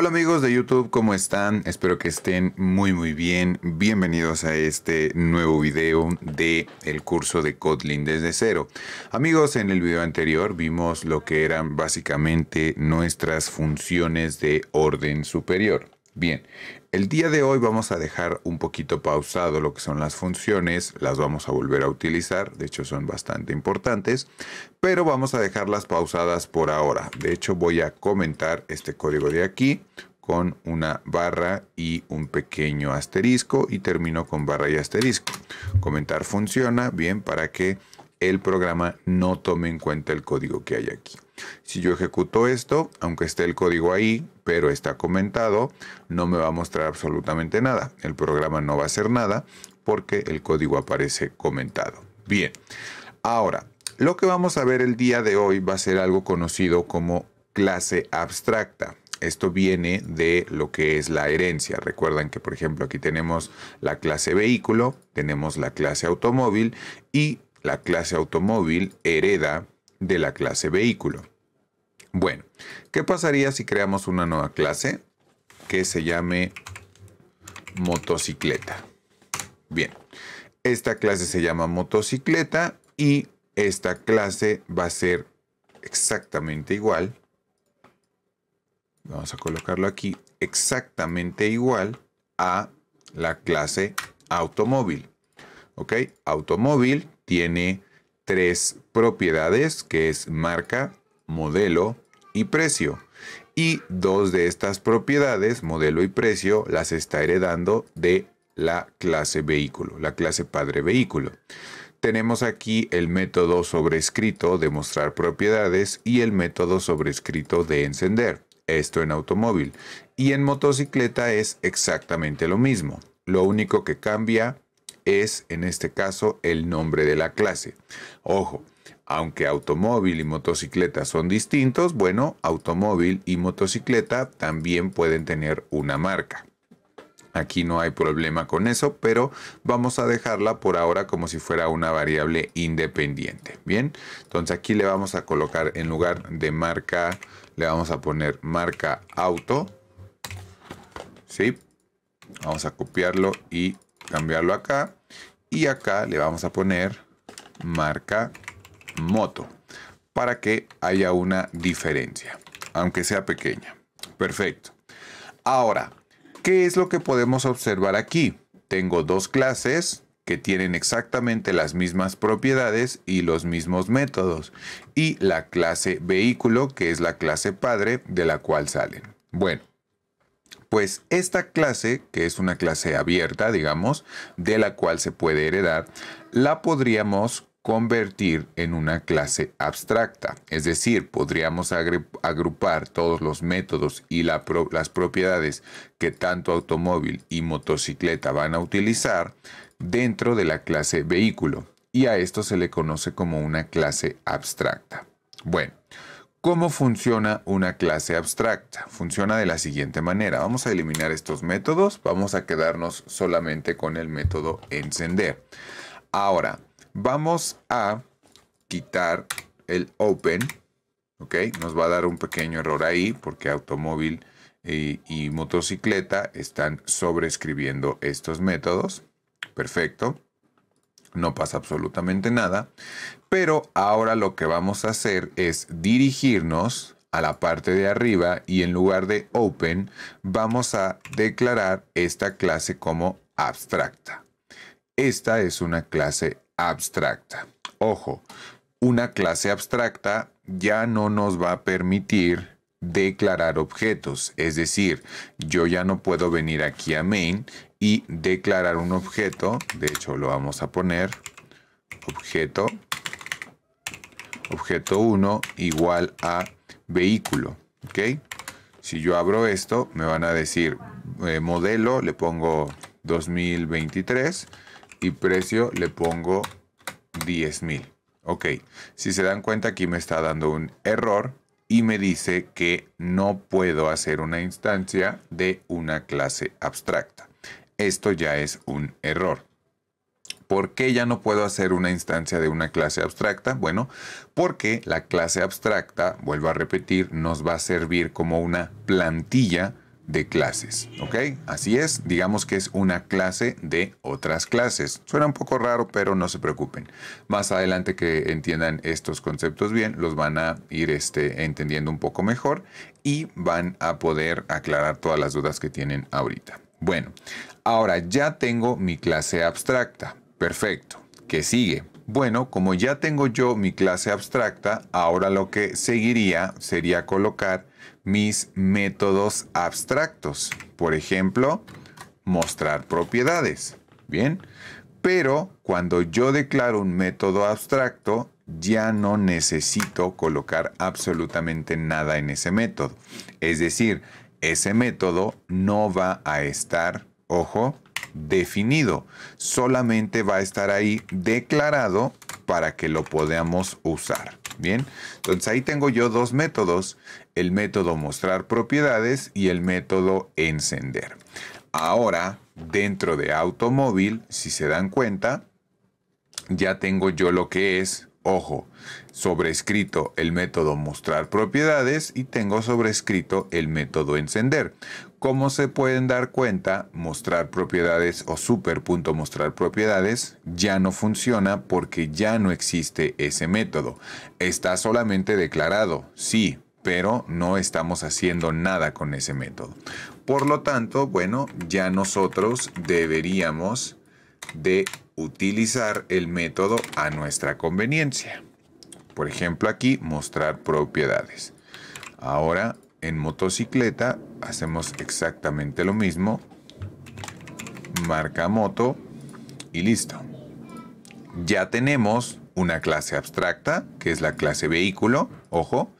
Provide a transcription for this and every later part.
Hola amigos de YouTube, ¿cómo están? Espero que estén muy muy bien. Bienvenidos a este nuevo video de el curso de Kotlin desde cero. Amigos, en el video anterior vimos lo que eran básicamente nuestras funciones de orden superior. Bien, el día de hoy vamos a dejar un poquito pausado lo que son las funciones, las vamos a volver a utilizar, de hecho son bastante importantes, pero vamos a dejarlas pausadas por ahora. De hecho voy a comentar este código de aquí con una barra y un pequeño asterisco y termino con barra y asterisco. Comentar funciona bien para que el programa no tome en cuenta el código que hay aquí. Si yo ejecuto esto, aunque esté el código ahí, pero está comentado, no me va a mostrar absolutamente nada. El programa no va a hacer nada porque el código aparece comentado. Bien, ahora, lo que vamos a ver el día de hoy va a ser algo conocido como clase abstracta. Esto viene de lo que es la herencia. Recuerdan que, por ejemplo, aquí tenemos la clase vehículo, tenemos la clase automóvil y la clase automóvil hereda de la clase vehículo. Bueno, ¿qué pasaría si creamos una nueva clase que se llame motocicleta? Bien, esta clase se llama motocicleta y esta clase va a ser exactamente igual. Vamos a colocarlo aquí, exactamente igual a la clase automóvil. ¿Ok? Automóvil tiene tres propiedades que es marca, modelo y precio. Y dos de estas propiedades, modelo y precio, las está heredando de la clase vehículo, la clase padre vehículo. Tenemos aquí el método sobrescrito de mostrar propiedades y el método sobrescrito de encender. Esto en automóvil. Y en motocicleta es exactamente lo mismo. Lo único que cambia es en este caso el nombre de la clase. Ojo, aunque automóvil y motocicleta son distintos, bueno, automóvil y motocicleta también pueden tener una marca. Aquí no hay problema con eso, pero vamos a dejarla por ahora como si fuera una variable independiente. Bien, entonces aquí le vamos a colocar en lugar de marca, le vamos a poner marca auto. ¿Sí? Vamos a copiarlo y cambiarlo acá. Y acá le vamos a poner marca moto para que haya una diferencia, aunque sea pequeña. Perfecto. Ahora, ¿qué es lo que podemos observar aquí? Tengo dos clases que tienen exactamente las mismas propiedades y los mismos métodos. Y la clase vehículo, que es la clase padre de la cual salen. Bueno, pues esta clase, que es una clase abierta, digamos, de la cual se puede heredar, la podríamos convertir en una clase abstracta. Es decir, podríamos agrupar todos los métodos y las propiedades que tanto automóvil y motocicleta van a utilizar dentro de la clase vehículo. Y a esto se le conoce como una clase abstracta. Bueno, ¿Cómo funciona una clase abstracta? Funciona de la siguiente manera. Vamos a eliminar estos métodos. Vamos a quedarnos solamente con el método encender. Ahora, vamos a quitar el open. ¿Ok? Nos va a dar un pequeño error ahí porque automóvil y, motocicleta están sobreescribiendo estos métodos. Perfecto no pasa absolutamente nada. Pero ahora lo que vamos a hacer es dirigirnos a la parte de arriba y en lugar de open vamos a declarar esta clase como abstracta. Esta es una clase abstracta. Ojo, una clase abstracta ya no nos va a permitir declarar objetos. Es decir, yo ya no puedo venir aquí a main y declarar un objeto. De hecho, lo vamos a poner objeto objeto 1 igual a vehículo. ¿Ok? Si yo abro esto, me van a decir eh, modelo, le pongo 2023 y precio le pongo 10.000. Ok, si se dan cuenta aquí me está dando un error y me dice que no puedo hacer una instancia de una clase abstracta. Esto ya es un error. ¿Por qué ya no puedo hacer una instancia de una clase abstracta? Bueno, porque la clase abstracta, vuelvo a repetir, nos va a servir como una plantilla de clases, ¿ok? Así es, digamos que es una clase de otras clases. Suena un poco raro, pero no se preocupen. Más adelante que entiendan estos conceptos bien, los van a ir este, entendiendo un poco mejor y van a poder aclarar todas las dudas que tienen ahorita. Bueno, ahora ya tengo mi clase abstracta. Perfecto. ¿Qué sigue? Bueno, como ya tengo yo mi clase abstracta, ahora lo que seguiría sería colocar mis métodos abstractos. Por ejemplo, mostrar propiedades. Bien, pero cuando yo declaro un método abstracto, ya no necesito colocar absolutamente nada en ese método. Es decir, ese método no va a estar, ojo, definido. Solamente va a estar ahí declarado para que lo podamos usar. Bien, entonces ahí tengo yo dos métodos, el método mostrar propiedades y el método encender. Ahora, dentro de automóvil, si se dan cuenta, ya tengo yo lo que es, ojo, sobrescrito el método mostrar propiedades y tengo sobrescrito el método encender. Como se pueden dar cuenta, mostrar propiedades o super.mostrar propiedades ya no funciona porque ya no existe ese método. Está solamente declarado, sí, pero no estamos haciendo nada con ese método. Por lo tanto, bueno, ya nosotros deberíamos de utilizar el método a nuestra conveniencia. Por ejemplo, aquí mostrar propiedades. Ahora en motocicleta hacemos exactamente lo mismo. Marca moto y listo. Ya tenemos una clase abstracta, que es la clase vehículo. Ojo,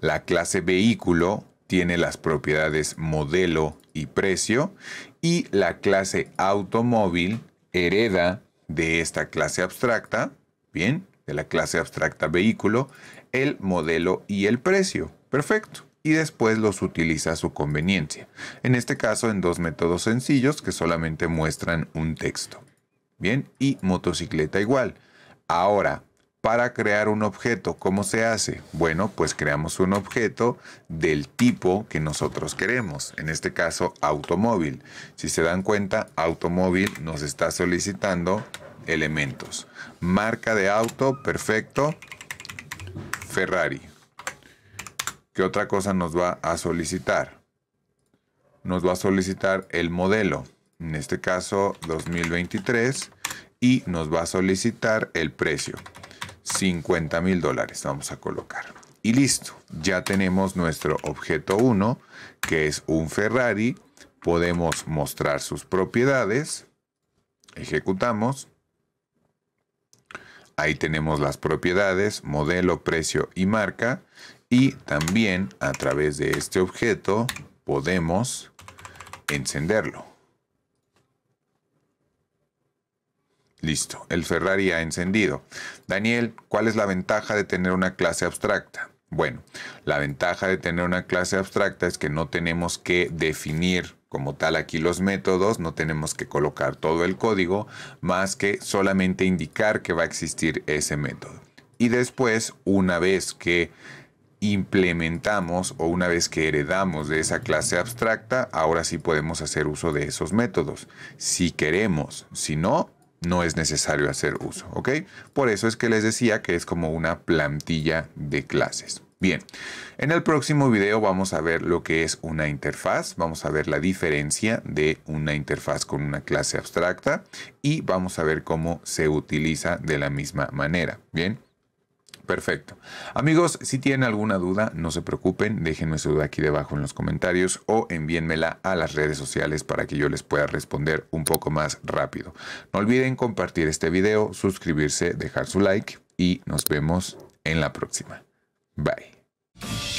la clase vehículo tiene las propiedades modelo y precio. Y la clase automóvil hereda de esta clase abstracta, bien, de la clase abstracta vehículo, el modelo y el precio. Perfecto y después los utiliza a su conveniencia. En este caso en dos métodos sencillos que solamente muestran un texto. Bien, y motocicleta igual. Ahora, para crear un objeto, ¿cómo se hace? Bueno, pues creamos un objeto del tipo que nosotros queremos. En este caso, automóvil. Si se dan cuenta, automóvil nos está solicitando elementos. Marca de auto, perfecto. Ferrari. ¿Qué otra cosa nos va a solicitar? Nos va a solicitar el modelo, en este caso 2023, y nos va a solicitar el precio, 50 mil dólares vamos a colocar. Y listo, ya tenemos nuestro objeto 1, que es un Ferrari. Podemos mostrar sus propiedades. Ejecutamos. Ahí tenemos las propiedades, modelo, precio y marca. Y también a través de este objeto podemos encenderlo. Listo, el Ferrari ha encendido. Daniel, ¿cuál es la ventaja de tener una clase abstracta? Bueno, la ventaja de tener una clase abstracta es que no tenemos que definir como tal aquí los métodos, no tenemos que colocar todo el código, más que solamente indicar que va a existir ese método. Y después, una vez que implementamos o una vez que heredamos de esa clase abstracta, ahora sí podemos hacer uso de esos métodos. Si queremos, si no, no es necesario hacer uso, ¿ok? Por eso es que les decía que es como una plantilla de clases. Bien, en el próximo video vamos a ver lo que es una interfaz, vamos a ver la diferencia de una interfaz con una clase abstracta y vamos a ver cómo se utiliza de la misma manera. Bien, Perfecto. Amigos, si tienen alguna duda, no se preocupen, déjenme su duda aquí debajo en los comentarios o envíenmela a las redes sociales para que yo les pueda responder un poco más rápido. No olviden compartir este video, suscribirse, dejar su like y nos vemos en la próxima. Bye.